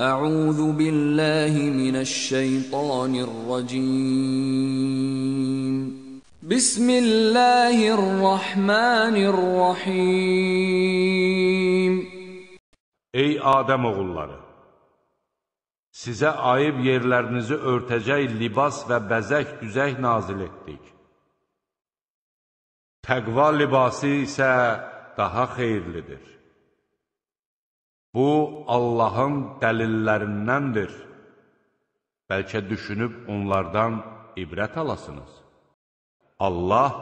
أعوذ بالله من الشيطان الرجيم بسم الله الرحمن الرحيم Ey Adəm oğulları! Sizə ayıb yerlərinizi örtəcək libas və bəzək düzək nazil etdik. Təqva libası isə daha xeyirlidir. Bu, Allahın dəlillərindəndir. Bəlkə düşünüb onlardan ibrət alasınız. Allah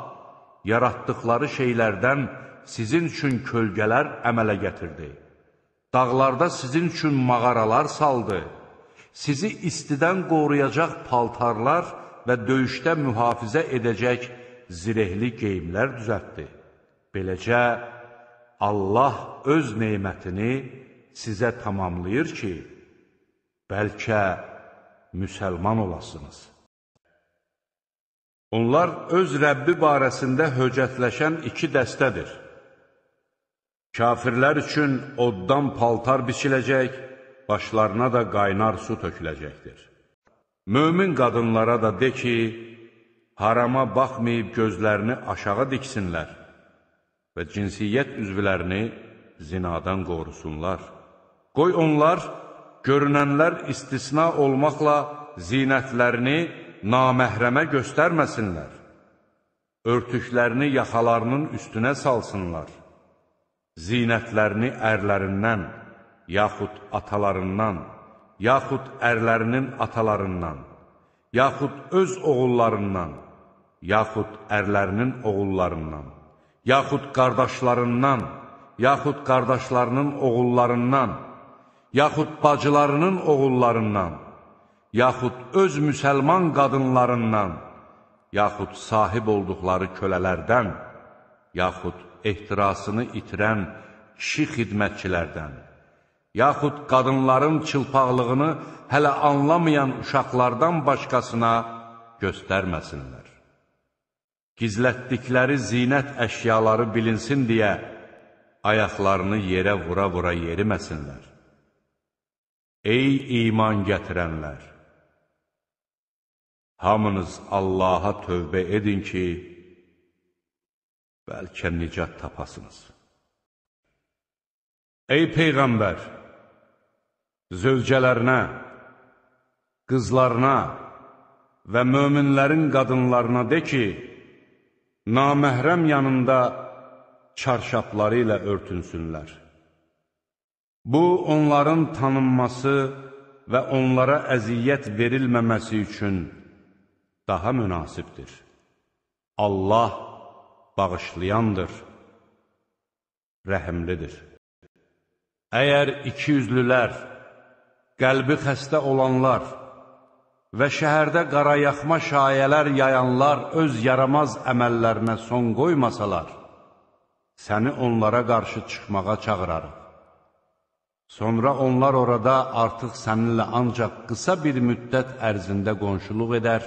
yaratdıqları şeylərdən sizin üçün kölgələr əmələ gətirdi. Dağlarda sizin üçün mağaralar saldı. Sizi istidən qoruyacaq paltarlar və döyüşdə mühafizə edəcək zirehli geyimlər düzəltdi. Beləcə, Allah öz neymətini sizə tamamlayır ki, bəlkə müsəlman olasınız. Onlar öz Rəbbi barəsində höcətləşən iki dəstədir. Kafirlər üçün oddan paltar biçiləcək, başlarına da qaynar su töküləcəkdir. Mömin qadınlara da de ki, harama baxmayıb gözlərini aşağı diksinlər və cinsiyyət üzvlərini zinadan qorusunlar. Qoy onlar, görünənlər istisna olmaqla zinətlərini naməhrəmə göstərməsinlər. Örtüklərini yaxalarının üstünə salsınlar. Zinətlərini ərlərindən, yaxud atalarından, yaxud ərlərinin atalarından, yaxud öz oğullarından, yaxud ərlərinin oğullarından, yaxud qardaşlarından, yaxud qardaşlarının oğullarından, yaxud bacılarının oğullarından, yaxud öz müsəlman qadınlarından, yaxud sahib olduqları kölələrdən, yaxud ehtirasını itirən kişi xidmətçilərdən, yaxud qadınların çılpaqlığını hələ anlamayan uşaqlardan başqasına göstərməsinlər. Gizlətdikləri zinət əşyaları bilinsin deyə ayaqlarını yerə vura-vura yeriməsinlər. Ey iman gətirənlər! Hamınız Allaha tövbə edin ki, bəlkə nicat tapasınız. Ey Peyğəmbər! Zövcələrinə, qızlarına və möminlərin qadınlarına de ki, naməhrəm yanında çarşapları ilə örtünsünlər. Bu, onların tanınması və onlara əziyyət verilməməsi üçün daha münasibdir. Allah bağışlayandır, rəhimlidir. Əgər ikiyüzlülər, qəlbi xəstə olanlar və şəhərdə qarayaxma şayələr yayanlar öz yaramaz əməllərinə son qoymasalar, səni onlara qarşı çıxmağa çağırarıq. Sonra onlar orada artıq səninlə ancaq qısa bir müddət ərzində qonşuluq edər